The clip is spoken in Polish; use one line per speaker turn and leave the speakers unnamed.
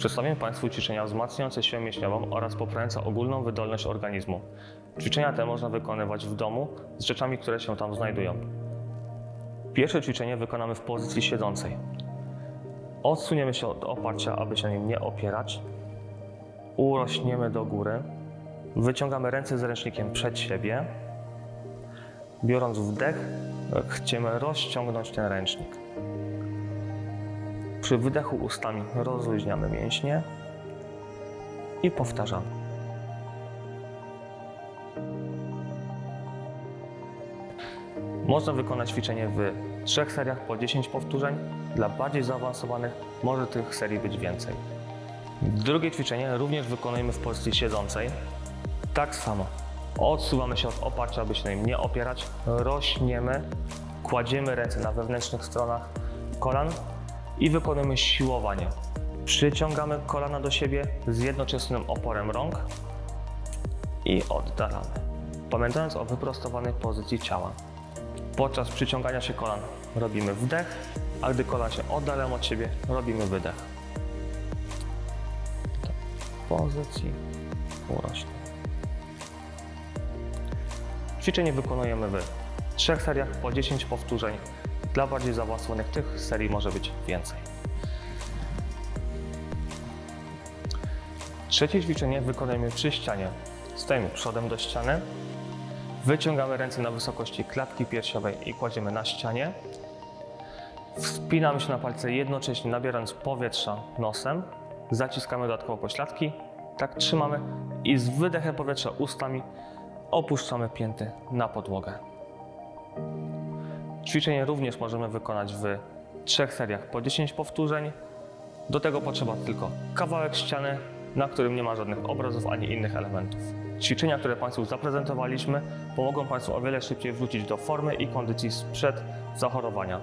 Przedstawimy Państwu ćwiczenia wzmacniające siłę mięśniową oraz poprawiające ogólną wydolność organizmu. Ćwiczenia te można wykonywać w domu z rzeczami, które się tam znajdują. Pierwsze ćwiczenie wykonamy w pozycji siedzącej. Odsuniemy się od oparcia, aby się nim nie opierać. Urośniemy do góry. Wyciągamy ręce z ręcznikiem przed siebie. Biorąc wdech, chcemy rozciągnąć ten ręcznik. Przy wydechu ustami rozluźniamy mięśnie i powtarzamy. Można wykonać ćwiczenie w trzech seriach po 10 powtórzeń. Dla bardziej zaawansowanych może tych serii być więcej. Drugie ćwiczenie również wykonujemy w pozycji siedzącej. Tak samo. Odsuwamy się od oparcia, aby się na nim nie opierać. Rośniemy, kładziemy ręce na wewnętrznych stronach kolan i wykonujemy siłowanie. Przyciągamy kolana do siebie z jednoczesnym oporem rąk i oddalamy. Pamiętając o wyprostowanej pozycji ciała. Podczas przyciągania się kolan robimy wdech, a gdy kolana się oddalają od siebie, robimy wydech. W pozycji urośnięcia. Ćwiczenie wykonujemy w trzech seriach po 10 powtórzeń. Dla bardziej zaawansowanych tych serii może być więcej. Trzecie ćwiczenie wykonujemy przy ścianie. Stajemy przodem do ściany, wyciągamy ręce na wysokości klatki piersiowej i kładziemy na ścianie. Wspinamy się na palce jednocześnie, nabierając powietrza nosem. Zaciskamy dodatkowo pośladki, tak trzymamy i z wydechem powietrza ustami opuszczamy pięty na podłogę. Ćwiczenie również możemy wykonać w trzech seriach po 10 powtórzeń. Do tego potrzeba tylko kawałek ściany, na którym nie ma żadnych obrazów ani innych elementów. Ćwiczenia, które Państwu zaprezentowaliśmy, pomogą Państwu o wiele szybciej wrócić do formy i kondycji sprzed zachorowania.